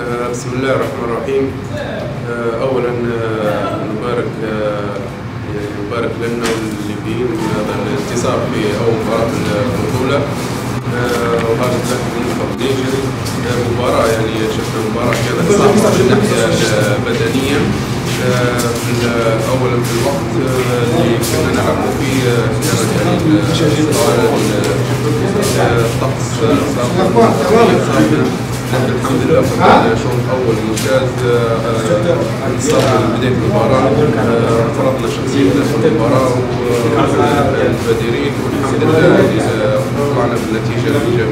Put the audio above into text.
آه، بسم الله الرحمن الرحيم. آه، اولا آه، نبارك نبارك لنا والليبيين هذا الانتصار في أول مباراة البطولة. وهذا تاكد من الفاونديشن مباراة يعني شفنا مباراة كانت صعبه من الناحية البدنية. اولا في الوقت اللي كنا نلعبوا فيه كانت يعني الطقس لكن الحمد لله شوط اول ممتاز. انتصار من بداية المباراة. آه، فرضنا شخصيتنا في المباراة والبديرين والحمد لله. آه، طلعنا بالنتيجه الجميله